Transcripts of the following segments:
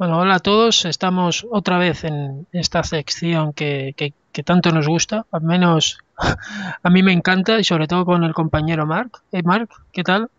Bueno, hola a todos. Estamos otra vez en esta sección que, que, tanto nos gusta. Al menos a mí me encanta y sobre todo con el compañero Mark. Hey Mark, ¿qué tal?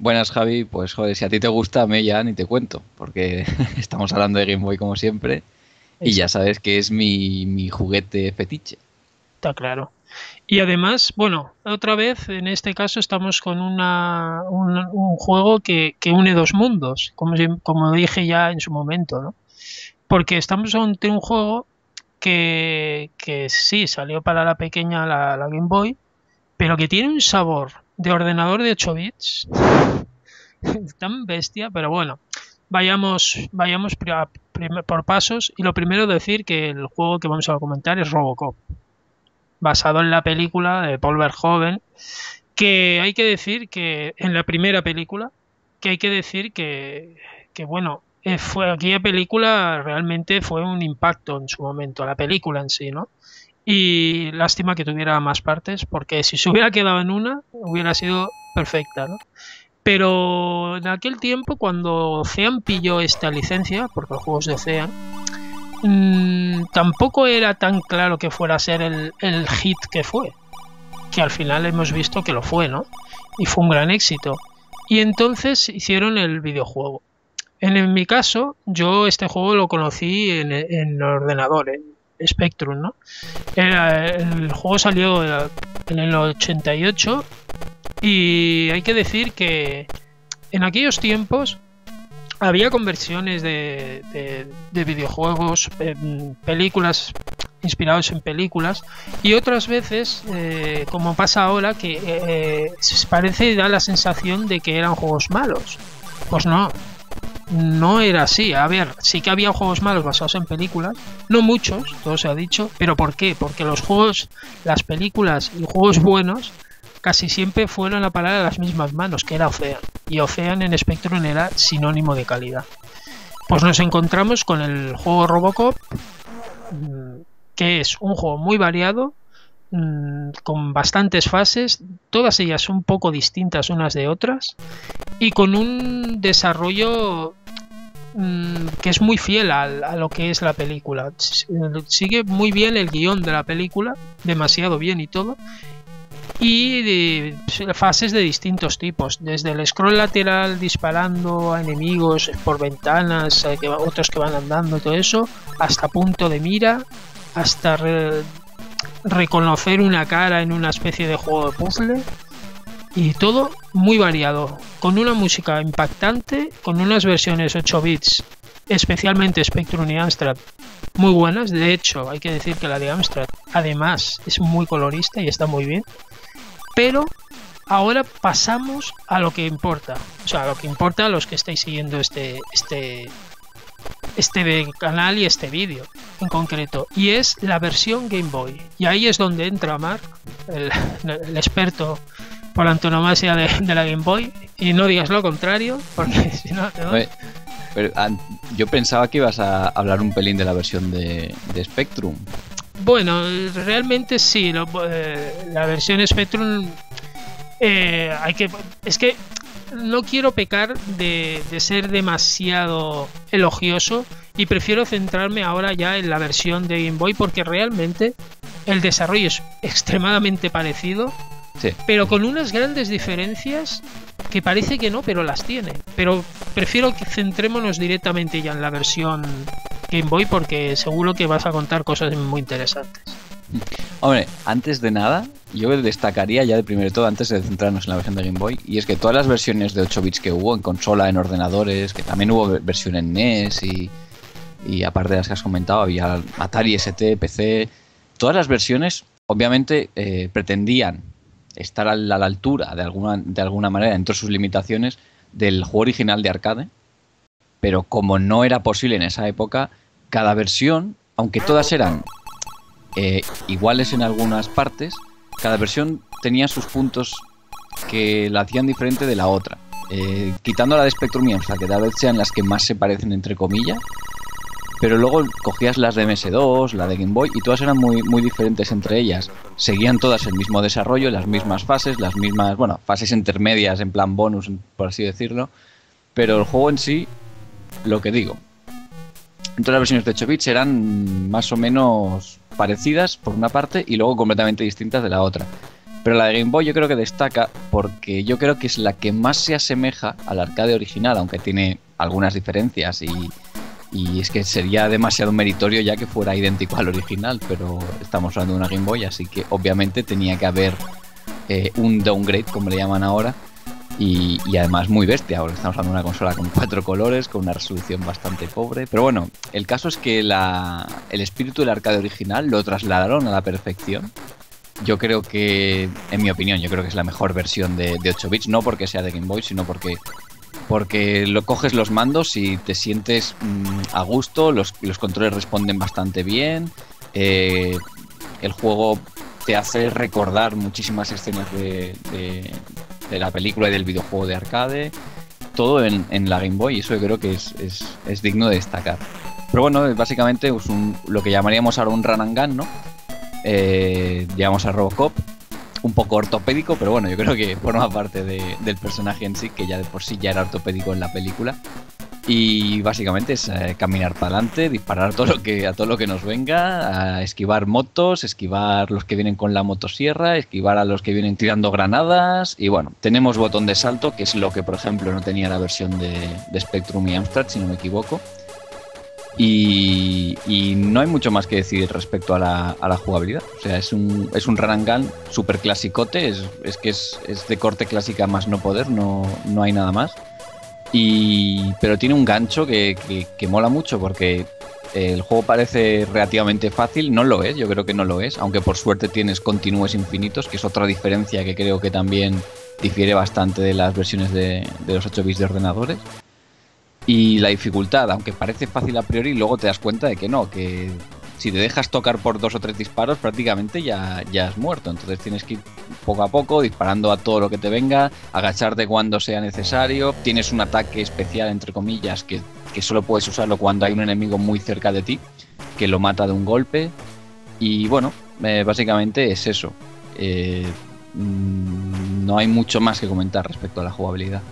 Buenas Javi, pues joder, si a ti te gusta, a mí ya ni te cuento, porque estamos hablando de Game Boy como siempre y ya sabes que es mi, mi juguete fetiche. Está claro. Y además, bueno, otra vez en este caso estamos con una, un, juego que, une dos mundos, como, dije ya en su momento, ¿no? Porque estamos ante un juego que, que sí salió para la pequeña, la, Game Boy, pero que tiene un sabor de ordenador de 8 bits tan bestia, pero bueno, vayamos, vayamos por pasos y lo primero decir que el juego que vamos a comentar es Robocop basado en la película de Paul Verhoeven, que hay que decir que en la primera película, que hay que decir que, que bueno, eh, fue aquella película realmente fue un impacto en su momento, la película en sí, ¿no? Y lástima que tuviera más partes, porque si se hubiera quedado en una, hubiera sido perfecta, ¿no? Pero en aquel tiempo, cuando Ocean pilló esta licencia, porque los juegos de Ocean, Mm, tampoco era tan claro que fuera a ser el, hit que fue. Que al final hemos visto que lo fue, ¿no? Y fue un gran éxito. Y entonces hicieron el videojuego. En, mi caso, yo este juego lo conocí en, en ordenador, en Spectrum, ¿no? el juego salió en el 88 y hay que decir que en aquellos tiempos había conversiones de, de, videojuegos, películas inspirados en películas y otras veces, eh, como pasa ahora, que eh, eh, parece da la sensación de que eran juegos malos. Pues no, no era así. A ver, sí que había juegos malos basados en películas, no muchos, todo se ha dicho, pero ¿por qué? Porque los juegos, las películas y juegos buenos casi siempre fueron la palabra de las mismas manos, que era Ocean. Y Ocean en Spectrum era sinónimo de calidad. Pues nos encontramos con el juego Robocop, mm, que es un juego muy variado, mm, con bastantes fases, todas ellas un poco distintas unas de otras, y con un desarrollo mm, que es muy fiel a, a, lo que es la película. Sigue muy bien el guion de la película, demasiado bien y todo, y de fases de distintos tipos, desde el scroll lateral disparando a enemigos por ventanas, eh, otros que van andando todo eso, hasta punto de mira, hasta reconocer una cara en una especie de juego de puzzle y todo muy variado, con una música impactante, con unas versiones 8 bits, especialmente Spectrum y Amstrad, muy buenas. De hecho, hay que decir que la de Amstrad, además, es muy colorista y está muy bien. Pero ahora pasamos a lo que importa. O sea, a lo que importa a los que estáis siguiendo este, este, este canal y este vídeo en concreto. Y es la versión Game Boy. Y ahí es donde entra Mark, el, experto por antonomasia de, de, la Game Boy. Y no digas lo contrario, porque si no... Pero, yo pensaba que ibas a hablar un pelín de la versión de Spectrum. Bueno, realmente sí. Eh, la versión Spectrum eh, hay que. Es que no quiero pecar de, ser demasiado elogioso y prefiero centrarme ahora ya en la versión de Game Boy porque realmente el desarrollo es extremadamente parecido, pero con unas grandes diferencias que parece que no, pero las tiene. Pero prefiero que centrémonos directamente ya en la versión Game Boy porque seguro que vas a contar cosas muy interesantes. Hombre, antes de nada, yo destacaría ya de primero todo, antes de centrarnos en la versión de Game Boy, y es que todas las versiones de 8 bits que hubo en consola, en ordenadores, que también hubo versión en NES y, y aparte de las que has comentado, había Atari ST, PC, todas las versiones obviamente eh, pretendían estar a la, altura de alguna, de alguna manera, dentro de sus limitaciones, del juego original de arcade, pero como no era posible en esa época, cada versión, aunque todas eran eh, iguales en algunas partes, cada versión tenía sus puntos que la hacían diferente de la otra. Eh, quitando la de Spectrum y que tal vez sean las que más se parecen entre comillas, pero luego cogías las de MS2, la de Game Boy, y todas eran muy, muy diferentes entre ellas. Seguían todas el mismo desarrollo, las mismas fases, las mismas, bueno, fases intermedias en plan bonus, por así decirlo, pero el juego en sí lo que digo. Todas las versiones de 8 bits eran más o menos parecidas por una parte y luego completamente distintas de la otra. Pero la de Game Boy yo creo que destaca porque yo creo que es la que más se asemeja al arcade original, aunque tiene algunas diferencias y, y es que sería demasiado meritorio ya que fuera idéntico al original, pero estamos hablando de una Game Boy, así que obviamente tenía que haber eh, un downgrade, como le llaman ahora, y, además muy bestia. Ahora estamos hablando de una consola con cuatro colores, con una resolución bastante pobre. Pero bueno, el caso es que el espíritu del arcade original lo trasladaron a la perfección. Yo creo que, en mi opinión, yo creo que es la mejor versión de, 8 bits, no porque sea de Game Boy, sino porque porque lo coges los mandos y te sientes mm, a gusto, los, controles responden bastante bien, eh, el juego te hace recordar muchísimas escenas de la película y del videojuego de arcade, todo en, la Game Boy, y eso yo creo que es, digno de destacar. Pero bueno, básicamente es lo que llamaríamos ahora un run and gun, ¿no? Eh, a Robocop, un poco ortopédico, pero bueno, yo creo que forma parte del personaje en sí, que ya de por sí ya era ortopédico en la película. Y básicamente es eh, caminar para adelante, disparar a todo, lo que, a todo lo que nos venga, a esquivar motos, esquivar los que vienen con la motosierra, esquivar a los que vienen tirando granadas. Y bueno, tenemos botón de salto, que es lo que por ejemplo no tenía la versión de, Spectrum y Amstrad, si no me equivoco. Y, no hay mucho más que decir respecto a la, jugabilidad. O sea, es un, es un run and gun súper clasicote, es, es que es, es, de corte clásica más no poder, no, no hay nada más. Y, pero tiene un gancho que, mola mucho porque el juego parece relativamente fácil, no lo es, yo creo que no lo es, aunque por suerte tienes continúes infinitos, que es otra diferencia que creo que también difiere bastante de las versiones de, de los 8 bits de ordenadores. Y la dificultad, aunque parece fácil a priori, luego te das cuenta de que no, que si te dejas tocar por dos o tres disparos, prácticamente ya, ya has muerto. Entonces tienes que ir poco a poco, disparando a todo lo que te venga, agacharte cuando sea necesario. Tienes un ataque especial, entre comillas, que, solo puedes usarlo cuando hay un enemigo muy cerca de ti, que lo mata de un golpe. Y bueno, eh, básicamente es eso. Eh, mm, no hay mucho más que comentar respecto a la jugabilidad.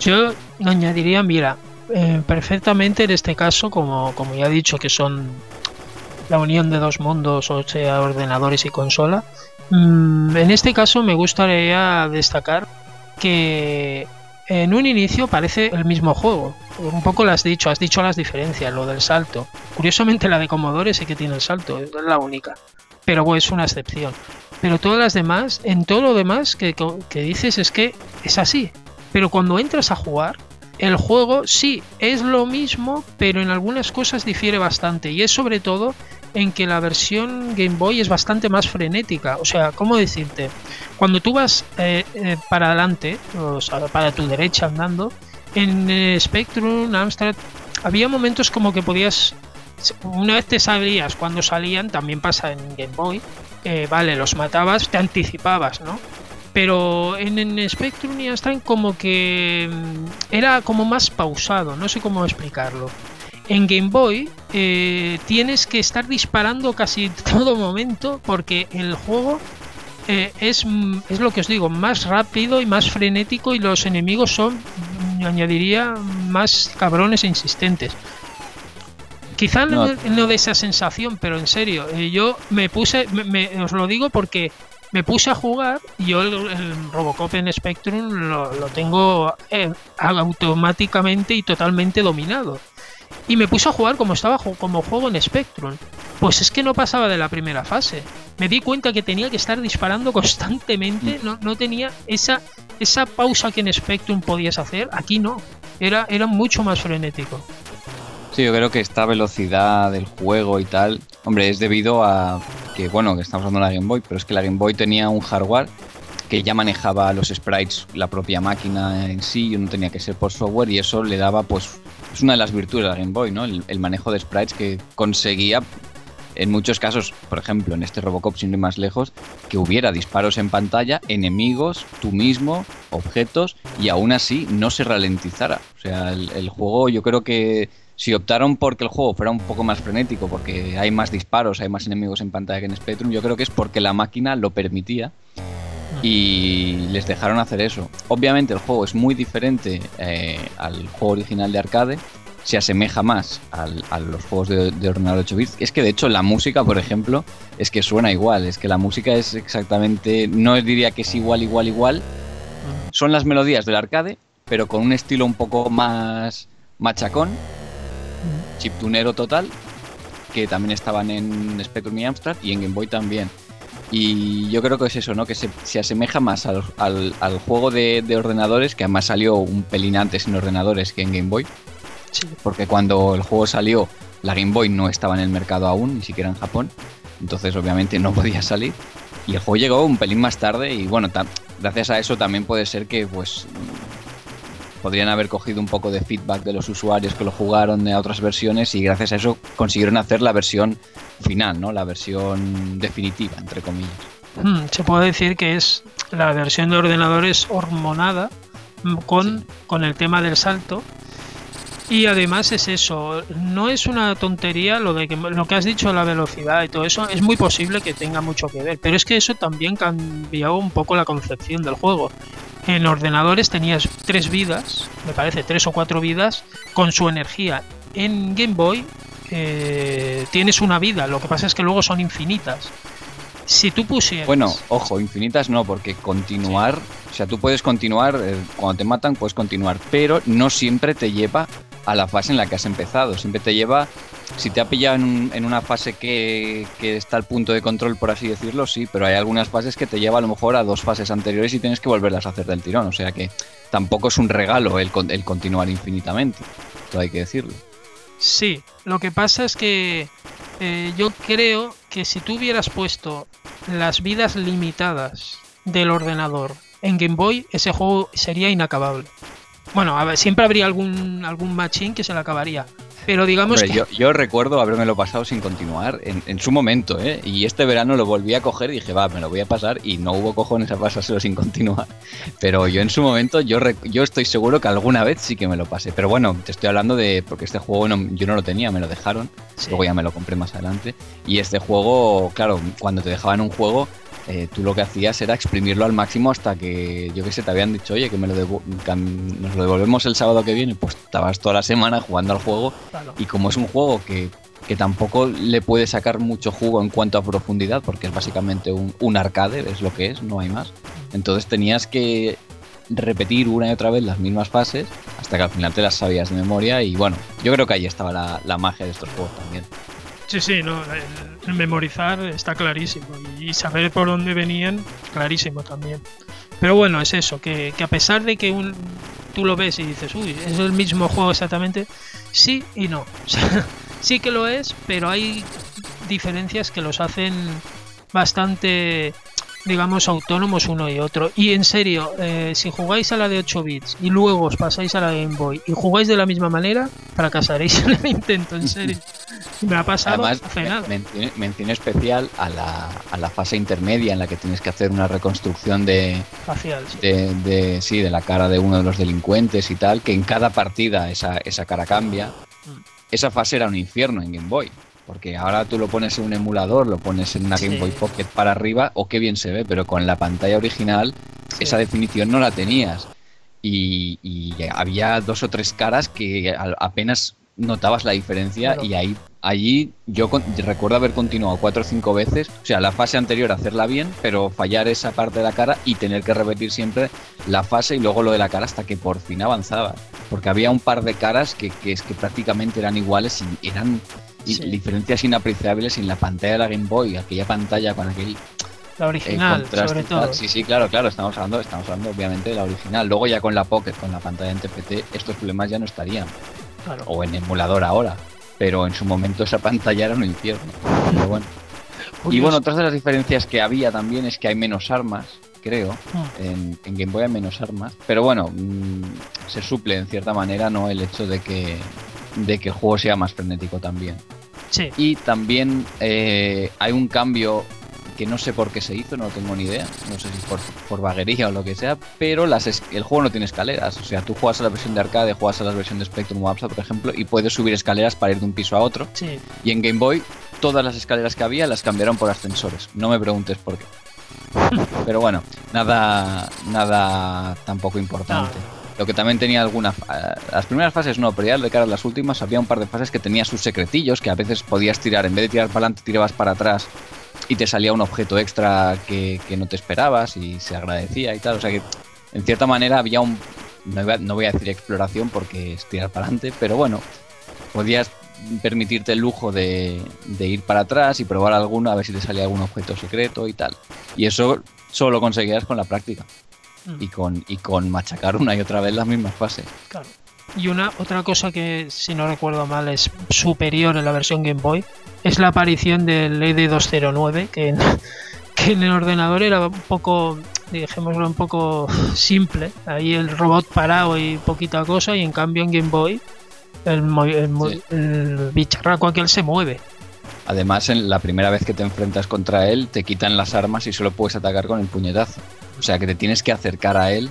Yo añadiría, mira, eh, perfectamente en este caso, como, como ya he dicho, que son la unión de dos mundos, o sea, ordenadores y consola. Mm, en este caso me gustaría destacar que en un inicio parece el mismo juego. Un poco lo has dicho, has dicho las diferencias, lo del salto. Curiosamente la de Commodore sí que tiene el salto, es la única. Pero es una excepción. Pero todas las demás, en todo lo demás que, que dices es que es así. Pero cuando entras a jugar, el juego sí es lo mismo, pero en algunas cosas difiere bastante. Y es sobre todo en que la versión Game Boy es bastante más frenética. O sea, ¿cómo decirte? Cuando tú vas eh, eh, para adelante, o sea, para tu derecha andando, en eh, Spectrum, Amstrad, había momentos como que podías. Una vez te sabías cuando salían, también pasa en Game Boy, vale, los matabas, te anticipabas, ¿no? Pero en, Spectrum y Amstrad como que mm, era como más pausado, no sé cómo explicarlo. En Game Boy eh, tienes que estar disparando casi todo momento porque el juego eh, es, mm, es lo que os digo, más rápido y más frenético y los enemigos son, mm, añadiría, más cabrones e insistentes. Quizá no, de esa sensación, pero en serio, eh, yo me puse, os lo digo porque me puse a jugar y yo el, Robocop en Spectrum lo, tengo eh, automáticamente y totalmente dominado. Y me puse a jugar como estaba como juego en Spectrum. Pues es que no pasaba de la primera fase. Me di cuenta que tenía que estar disparando constantemente. No, no tenía esa, esa pausa que en Spectrum podías hacer. Aquí no. Era, era mucho más frenético. Sí, yo creo que esta velocidad del juego y tal, hombre, es debido a que, bueno, que estamos hablando de la Game Boy, pero es que la Game Boy tenía un hardware que ya manejaba los sprites, la propia máquina en sí, y no tenía que ser por software, y eso le daba, pues, es una de las virtudes de la Game Boy, ¿no? El, manejo de sprites que conseguía, en muchos casos, por ejemplo, en este Robocop, sin ir más lejos, que hubiera disparos en pantalla, enemigos, tú mismo, objetos, y aún así no se ralentizara. O sea, el juego yo creo que si optaron porque el juego fuera un poco más frenético, porque hay más disparos, hay más enemigos en pantalla que en Spectrum, yo creo que es porque la máquina lo permitía. y les dejaron hacer eso. Obviamente el juego es muy diferente eh, al juego original de arcade, se asemeja más a los juegos de, de, ordenador 8 bits. Es que de hecho la música, por ejemplo, es que suena igual, es que la música es exactamente, no diría que es igual, igual, igual. Son las melodías del arcade, pero con un estilo un poco más machacón, chiptunero total, que también estaban en Spectrum y Amstrad y en Game Boy también. Y yo creo que es eso, ¿no? Que se, asemeja más al, al, juego de, de, ordenadores, que además salió un pelín antes en ordenadores que en Game Boy. Porque cuando el juego salió, la Game Boy no estaba en el mercado aún, ni siquiera en Japón. Entonces, obviamente, no podía salir. Y el juego llegó un pelín más tarde. Y bueno, gracias a eso también puede ser que, pues, podrían haber cogido un poco de feedback de los usuarios que lo jugaron de otras versiones y gracias a eso consiguieron hacer la versión final, ¿no? La versión definitiva, entre comillas. Hmm, se puede decir que es la versión de ordenadores hormonada con, con el tema del salto y además es eso, no es una tontería lo de que lo que has dicho la velocidad y todo eso, es muy posible que tenga mucho que ver, pero es que eso también cambió un poco la concepción del juego. En ordenadores tenías tres vidas, me parece tres o cuatro vidas con su energía. En Game Boy eh, tienes una vida, lo que pasa es que luego son infinitas. Si tú pusieras. Bueno, ojo, infinitas no, porque continuar. O sea, tú puedes continuar, eh, cuando te matan, puedes continuar, pero no siempre te lleva a la fase en la que has empezado. Siempre te lleva, si te ha pillado en, una fase que, está al punto de control, por así decirlo, sí, pero hay algunas fases que te lleva a lo mejor a dos fases anteriores y tienes que volverlas a hacer del tirón. O sea que tampoco es un regalo el, el continuar infinitamente. Todo hay que decirlo. Sí, lo que pasa es que eh, yo creo que si tú hubieras puesto las vidas limitadas del ordenador en Game Boy, ese juego sería inacabable. Bueno, a ver, siempre habría algún, algún machín que se le acabaría. Pero digamos que... Yo, yo, recuerdo lo pasado sin continuar en, su momento, ¿eh? Y este verano lo volví a coger y dije, va, me lo voy a pasar y no hubo cojones a pasárselo sin continuar. Pero yo en su momento, yo, yo estoy seguro que alguna vez sí que me lo pasé. Pero bueno, te estoy hablando de... Porque este juego yo no lo tenía, me lo dejaron. Luego ya me lo compré más adelante. Y este juego, claro, cuando te dejaban un juego eh, tú lo que hacías era exprimirlo al máximo hasta que, yo qué sé, te habían dicho, oye, que me lo nos lo devolvemos el sábado que viene, pues estabas toda la semana jugando al juego y como es un juego que, tampoco le puede sacar mucho jugo en cuanto a profundidad, porque es básicamente un, un arcade, es lo que es, no hay más. Entonces tenías que repetir una y otra vez las mismas fases hasta que al final te las sabías de memoria y bueno, yo creo que ahí estaba la, la magia de estos juegos también. Sí, sí, no, el, memorizar está clarísimo y saber por dónde venían, clarísimo también. Pero bueno, es eso, que, a pesar de que un, tú lo ves y dices, uy, es el mismo juego exactamente, sí y no. sí que lo es, pero hay diferencias que los hacen bastante digamos, autónomos uno y otro. Y en serio, eh, si jugáis a la de 8 bits y luego os pasáis a la Game Boy y jugáis de la misma manera, fracasaréis en el intento, en serio. Me ha pasado Además, mención, especial a la, a la, fase intermedia en la que tienes que hacer una reconstrucción de, Facial, de, de, sí, de la cara de uno de los delincuentes y tal, que en cada partida esa, esa cara cambia. Mm. Esa fase era un infierno en Game Boy. Porque ahora tú lo pones en un emulador, lo pones en una Game Boy Pocket para arriba, o qué bien se ve, pero con la pantalla original esa definición no la tenías. Y, había dos o tres caras que apenas notabas la diferencia y ahí allí yo recuerdo haber continuado cuatro o cinco veces, o sea, la fase anterior hacerla bien, pero fallar esa parte de la cara y tener que repetir siempre la fase y luego lo de la cara hasta que por fin avanzaba. Porque había un par de caras que, que es que prácticamente eran iguales y eran diferencias inapreciables en la pantalla de la Game Boy, aquella pantalla con aquel la original, sobre todo. Sí, sí, claro, claro, estamos hablando, estamos hablando obviamente de la original. Luego ya con la Pocket, con la pantalla en TPT, estos problemas ya no estarían. O en emulador ahora. Pero en su momento esa pantalla era un infierno. Pero bueno. Y bueno, otras de las diferencias que había también es que hay menos armas, creo. Ah. En, Game Boy hay menos armas. Pero bueno, mm, se suple en cierta manera no el hecho de que de que el juego sea más frenético también. Sí. Y también eh, hay un cambio que no sé por qué se hizo, no tengo ni idea, no sé si por, por vaguería o lo que sea, pero las el juego no tiene escaleras, o sea, tú juegas a la versión de arcade, juegas a la versión de Spectrum o Amstrad, por ejemplo, y puedes subir escaleras para ir de un piso a otro. Sí. Y en Game Boy todas las escaleras que había las cambiaron por ascensores, no me preguntes por qué. Pero bueno, nada, nada tampoco importante. Lo que también tenía algunas. Eh, las primeras fases no, pero ya de cara a las últimas había un par de fases que tenía sus secretillos que a veces podías tirar, en vez de tirar para adelante, tirabas para atrás y te salía un objeto extra que, no te esperabas y se agradecía y tal. O sea que, en cierta manera, había un. No, voy a decir exploración porque es tirar para adelante, pero bueno, podías permitirte el lujo de, de, ir para atrás y probar alguno a ver si te salía algún objeto secreto y tal. Y eso solo lo conseguías con la práctica mm. y, con, y con machacar una y otra vez las mismas fases. Claro. Y una otra cosa que, si no recuerdo mal, es superior en la versión Game Boy, es la aparición del LED 209, que en, que en el ordenador era un poco, dejémoslo un poco simple. Ahí el robot parado y poquita cosa, y en cambio en Game Boy el, el, el bicharraco aquel se mueve. Además, en la primera vez que te enfrentas contra él, te quitan las armas y solo puedes atacar con el puñetazo. O sea que te tienes que acercar a él.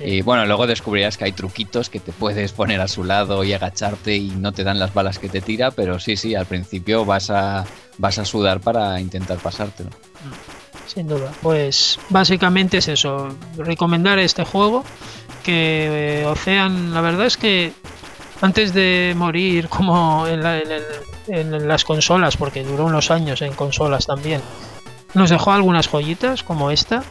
Y bueno, luego descubrirás que hay truquitos que te puedes poner a su lado y agacharte y no te dan las balas que te tira, pero sí, sí, al principio vas a, vas a sudar para intentar pasártelo. Mm, sin duda. Pues básicamente es eso, recomendar este juego, que eh, Ocean, la verdad es que antes de morir como en, las consolas, porque duró unos años en consolas también, nos dejó algunas joyitas como esta.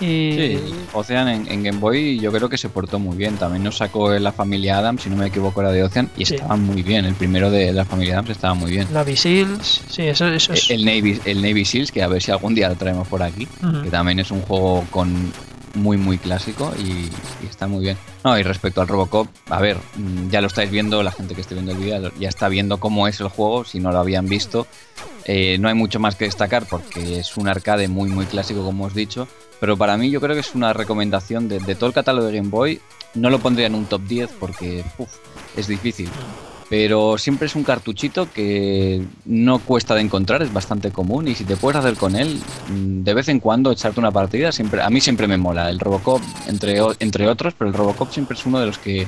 Y... Sí, Ocean en, Game Boy yo creo que se portó muy bien. También nos sacó la familia Adams, si no me equivoco, era de Ocean, y estaba muy bien. El primero de la familia Adams estaba muy bien. Navy Seals, sí, eso, eso es... el, Navy, el Navy Seals, que a ver si algún día lo traemos por aquí, que también es un juego con muy muy clásico y, está muy bien. No, y respecto al Robocop, a ver, mm, ya lo estáis viendo, la gente que esté viendo el vídeo ya está viendo cómo es el juego, si no lo habían visto. Eh, no hay mucho más que destacar porque es un arcade muy muy clásico como os he dicho, pero para mí yo creo que es una recomendación de, todo el catálogo de Game Boy. No lo pondría en un top 10 porque es difícil pero siempre es un cartuchito que no cuesta de encontrar, es bastante común y si te puedes hacer con él, mm, de vez en cuando echarte una partida, siempre a mí siempre me mola. El Robocop, entre, entre otros, pero el Robocop siempre es uno de los que,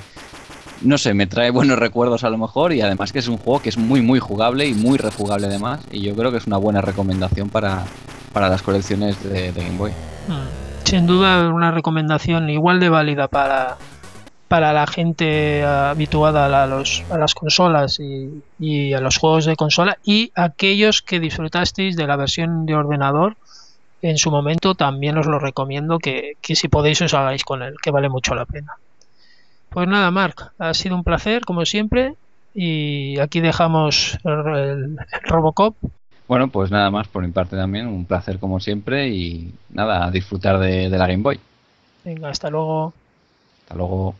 no sé, me trae buenos recuerdos a lo mejor y además que es un juego que es muy, muy jugable y muy rejugable además y yo creo que es una buena recomendación para, para las colecciones de, de Game Boy. Mm. Sin duda una recomendación igual de válida para para la gente habituada a, los, a las consolas y, a los juegos de consola y aquellos que disfrutasteis de la versión de ordenador en su momento también os lo recomiendo que, si podéis os hagáis con él, que vale mucho la pena. Pues nada, Marc, ha sido un placer como siempre y aquí dejamos el, Robocop. Bueno, pues nada más por mi parte también, un placer como siempre y nada, a disfrutar de, de la Game Boy. Venga, hasta luego. Hasta luego.